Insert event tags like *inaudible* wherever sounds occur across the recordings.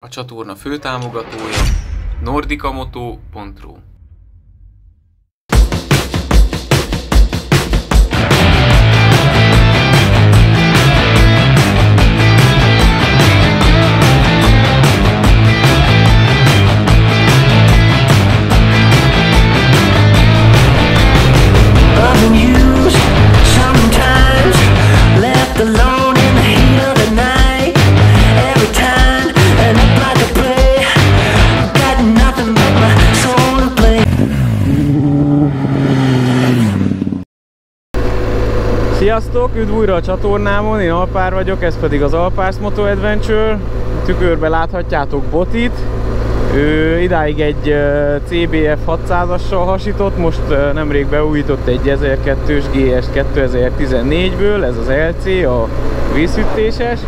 A csatorna főtámogatója nordikamoto.ru Sziasztok, üdv újra a csatornámon, én Alpár vagyok, ez pedig az Alpársz Moto Adventure. Tükörbe láthatjátok Botit. Ő idáig egy CBF 600-assal hasított, most nemrég beújított egy 1002-es GS 2014-ből, ez az LC, a vízhűtéses.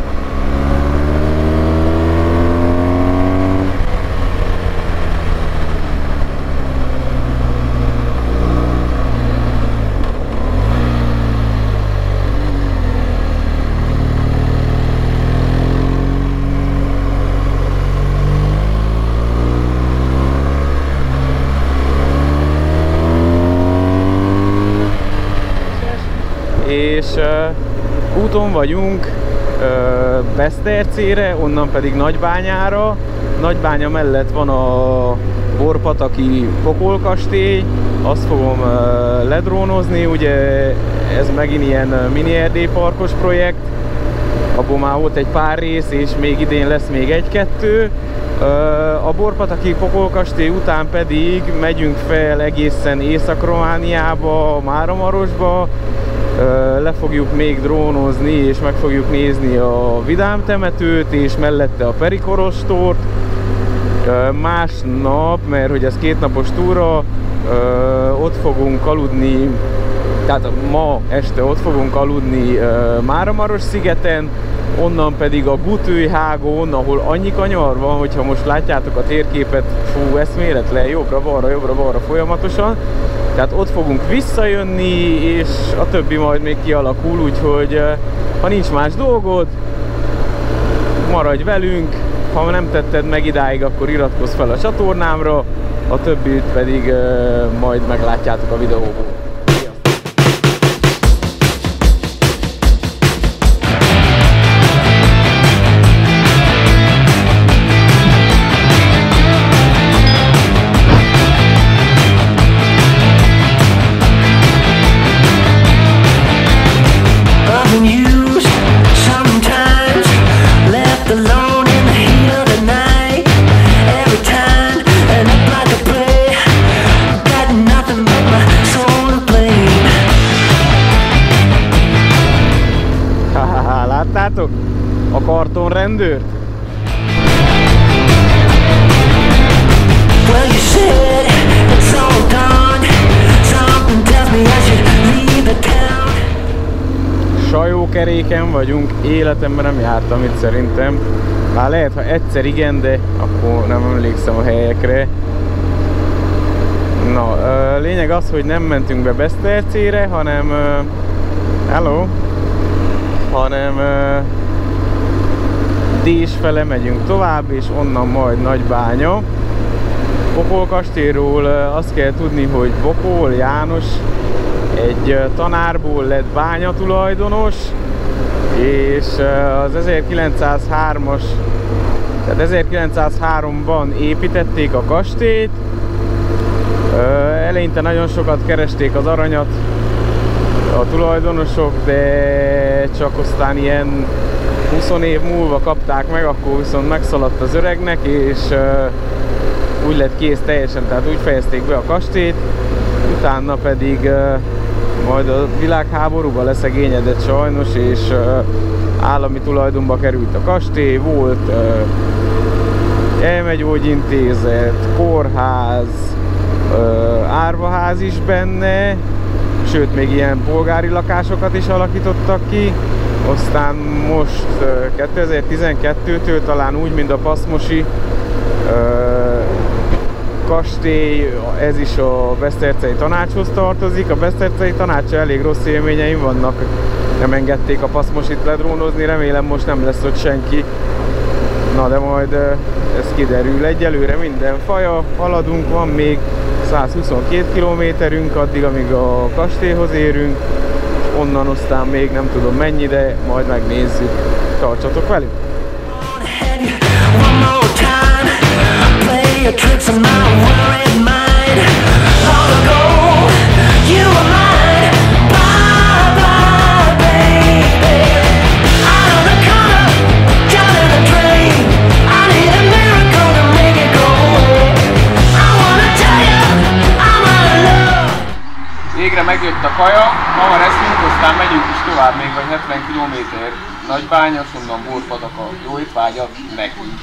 És uh, úton vagyunk uh, Besztercére, onnan pedig Nagybányára. Nagybánya mellett van a Borpataki Pokolkastély, azt fogom uh, ledrónozni, ugye ez megint ilyen mini Erdély parkos projekt, abból már volt egy pár rész, és még idén lesz még egy-kettő. A Borpataki Pokolkastély után pedig megyünk fel egészen Észak-Romániába, Máramarosba, Ö, le fogjuk még drónozni, és meg fogjuk nézni a Vidám temetőt, és mellette a Perikorostort. Másnap, mert hogy ez kétnapos túra, ott fogunk aludni tehát ma este ott fogunk aludni Máramaros szigeten, onnan pedig a Gutői hágón, ahol annyi kanyar van, hogyha most látjátok a térképet, fú, eszméletlen, jobbra-balra, jobbra-balra folyamatosan. Tehát ott fogunk visszajönni, és a többi majd még kialakul, úgyhogy uh, ha nincs más dolgod, maradj velünk, ha nem tetted meg idáig, akkor iratkozz fel a csatornámra, a többit pedig uh, majd meglátjátok a videóból. Láttátok? A kartonrendőrt? Well, you said it's all done. Something tells me I should leave the town. Sajókeréken vagyunk, életemben nem jártam itt szerintem. Már lehet, ha egyszer igen, de akkor nem emlékszem a helyekre. Na, lényeg az, hogy nem mentünk be Besztercére, hanem... Hello! Hanem... ö, Dés fele megyünk tovább, és onnan majd Nagybánya. Bokol kastélyról ö, azt kell tudni, hogy Bokol János egy ö, tanárból lett bánya tulajdonos, és az 1903-as, tehát 1903-ban építették a kastélyt. Eleinte nagyon sokat keresték az aranyat a tulajdonosok, de csak aztán ilyen 20 év múlva kapták meg, akkor viszont megszaladt az öregnek, és ö, úgy lett kész teljesen, tehát úgy fejezték be a kastélyt, utána pedig ö, majd a világháborúban leszegényedett sajnos, és ö, állami tulajdonba került a kastély, volt ö, elmegyógyintézet, kórház, ö, árvaház is benne, sőt még ilyen polgári lakásokat is alakítottak ki, aztán most ö, 2012-től talán úgy, mint a Paszmosi kastély, ez is a Besztercei tanácshoz tartozik. A Besztercei tanácsa elég rossz élményeim vannak. Nem engedték a Paszmosit ledrónozni, remélem most nem lesz ott senki. Na de majd ez kiderül. Egyelőre minden faja, haladunk, van még 122 kilométerünk addig, amíg a kastélyhoz érünk. Onnan aztán még nem tudom mennyi, de majd megnézzük. Tartsatok velünk! one more time. Play your tricks kaja, ma eszünk, aztán megyünk is tovább még vagy 70 km Nagybányos, onnan Borpadaka. Jó étvágyat nekünk!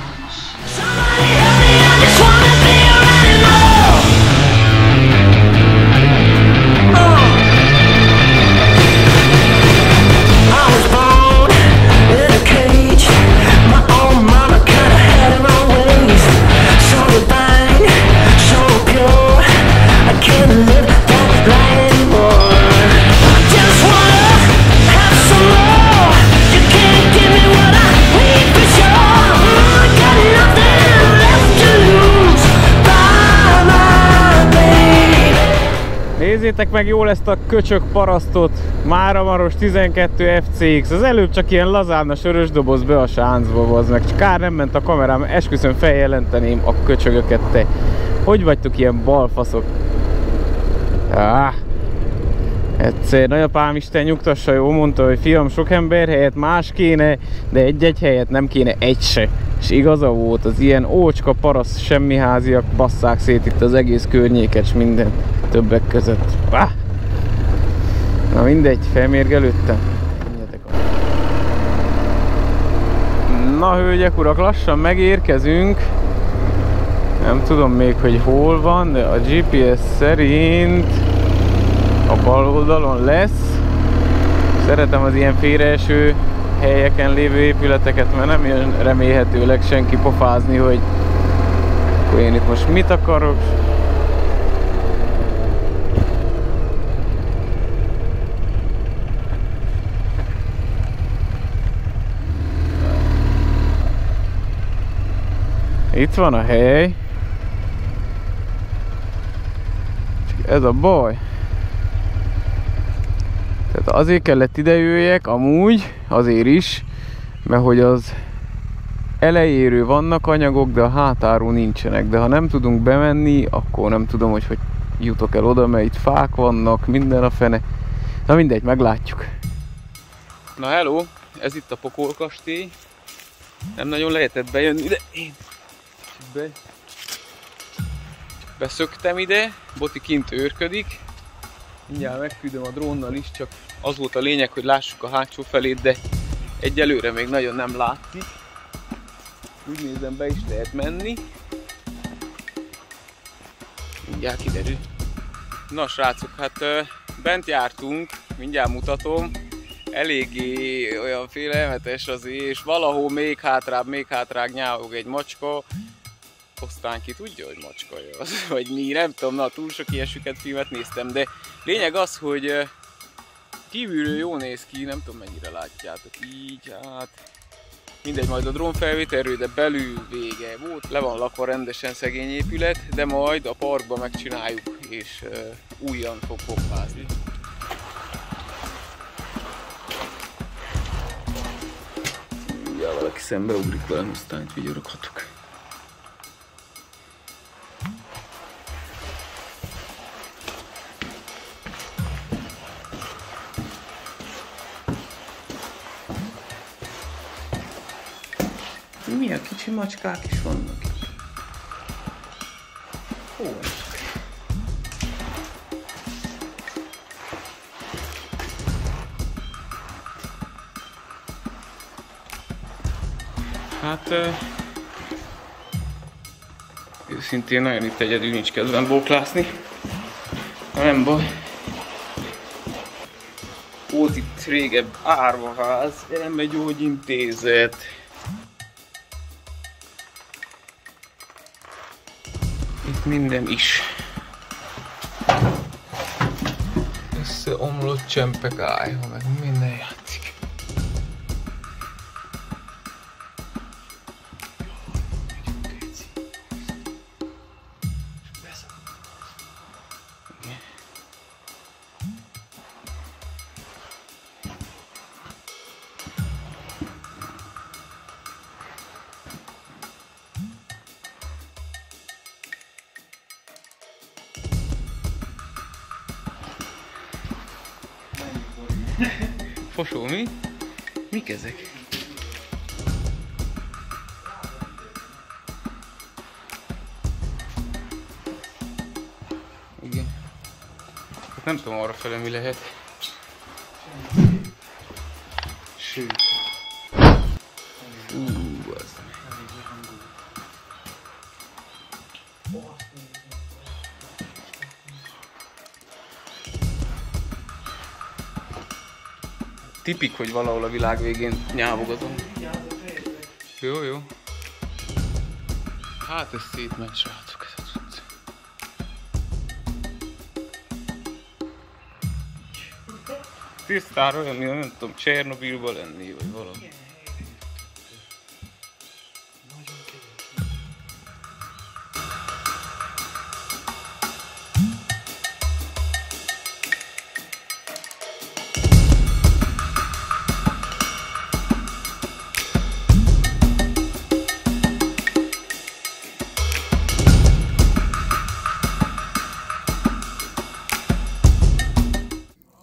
Nézzétek meg jól ezt a köcsök parasztot, Mára Maros 12 FCX, az előbb csak ilyen lazán a sörös doboz be a sáncba, az meg csak kár nem ment a kamerám, esküszöm feljelenteném a köcsögöket te. Hogy vagytok ilyen balfaszok? Ah. Egyszer nagyapám Isten nyugtassa jó, mondta, hogy fiam, sok ember helyett más kéne, de egy-egy helyett nem kéne egy se. És igaza volt, az ilyen ócska parasz semmiháziak basszák szét itt az egész környéket, s minden többek között. Ah! Na mindegy, felmérgelődtem. Na hölgyek, urak, lassan megérkezünk. Nem tudom még, hogy hol van, de a GPS szerint a bal oldalon lesz. Szeretem az ilyen félreeső helyeken lévő épületeket, mert nem jön remélhetőleg senki pofázni, hogy akkor én itt most mit akarok. Itt van a hely. Ez a baj. Tehát azért kellett ide jöjjek, amúgy, azért is, mert hogy az elejéről vannak anyagok, de a hátáról nincsenek. De ha nem tudunk bemenni, akkor nem tudom, hogy hogy jutok el oda, mert itt fák vannak, minden a fene. Na mindegy, meglátjuk. Na hello, ez itt a Pokol kastély. Nem nagyon lehetett bejönni, de én be, beszöktem ide, Boti kint őrködik. Mindjárt megküldöm a drónnal is, csak az volt a lényeg, hogy lássuk a hátsó felét, de egyelőre még nagyon nem látszik. Úgy nézem, be is lehet menni. Mindjárt kiderül. Na srácok, hát bent jártunk, mindjárt mutatom. Eléggé olyan félelmetes az és valahol még hátrább, még hátrább nyávog egy macska. Aztán ki tudja, hogy macska az, *laughs* vagy mi, nem tudom, na túl sok ilyen süket filmet néztem, de lényeg az, hogy kívülről jó néz ki, nem tudom mennyire látjátok így, hát mindegy, majd a drón felvételről, de belül vége volt, le van lakva rendesen szegény épület, de majd a parkba megcsináljuk, és uh, újan fog pompázni. Ja, valaki szembeugrik velem, aztán vigyoroghatok. Kicsi macskák is vannak itt. Hol? Hát... Őszintén nagyon itt egyedül nincs kedvem bóklászni. Na, Nem baj. Volt itt régebb árvaház, nem Itt minden is. Összeomlott csempek ájha, meg minden Fosó, mi? Mik ezek? Igen. Hát nem tudom arra fele mi lehet. Sőt. Tipik, hogy valahol a világ végén nyávogatom. Jó, jó. Hát ez szétmegy, srácok. Tisztára mint nem tudom, Csernobilba lenni, vagy valami.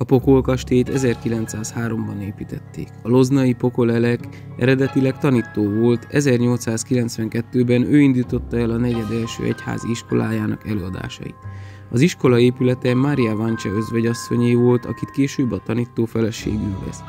A Pokolkastélyt 1903-ban építették. A loznai Pokolelek eredetileg tanító volt, 1892-ben ő indította el a negyed első egyházi iskolájának előadásait. Az iskola épülete Mária Vance özvegyasszonyé volt, akit később a tanító feleségül vesz.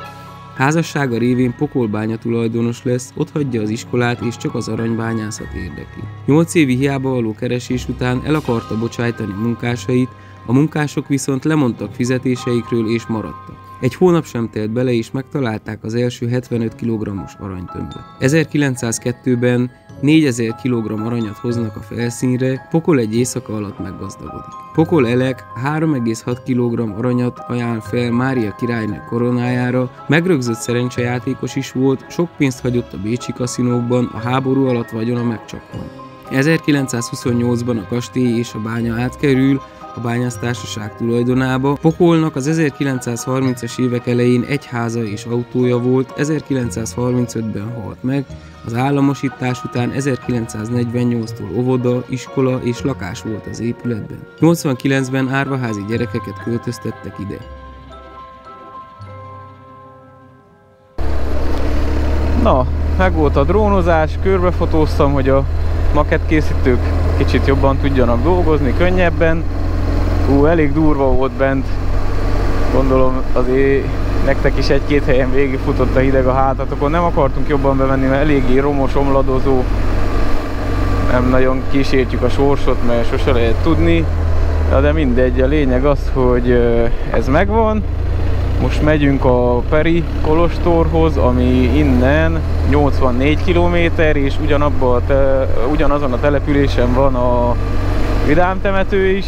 Házassága révén pokolbánya tulajdonos lesz, ott hagyja az iskolát és csak az aranybányászat érdekli. Nyolc évi hiába való keresés után el akarta bocsájtani munkásait, a munkások viszont lemondtak fizetéseikről és maradtak. Egy hónap sem telt bele, és megtalálták az első 75 kg-os aranytömböt. 1902-ben 4000 kg aranyat hoznak a felszínre, Pokol egy éjszaka alatt meggazdagodik. Pokol Elek 3,6 kg aranyat ajánl fel Mária királynő koronájára, megrögzött szerencsejátékos is volt, sok pénzt hagyott a bécsi kaszinókban, a háború alatt vagyona megcsappan. 1928-ban a kastély és a bánya átkerül a bányásztársaság tulajdonába. Pokolnak az 1930-as évek elején egy háza és autója volt, 1935-ben halt meg, az államosítás után 1948-tól óvoda, iskola és lakás volt az épületben. 89-ben árvaházi gyerekeket költöztettek ide. Na, meg volt a drónozás, körbefotóztam, hogy a makettkészítők kicsit jobban tudjanak dolgozni, könnyebben. Ú, elég durva volt bent. Gondolom azért nektek is egy-két helyen végigfutott a hideg a hátatokon. Nem akartunk jobban bevenni, mert eléggé romos, omladozó. Nem nagyon kísértjük a sorsot, mert sose lehet tudni. De mindegy, a lényeg az, hogy ez megvan. Most megyünk a Peri Kolostorhoz, ami innen 84 km, és ugyanabba a te, ugyanazon a településen van a Vidám temető is.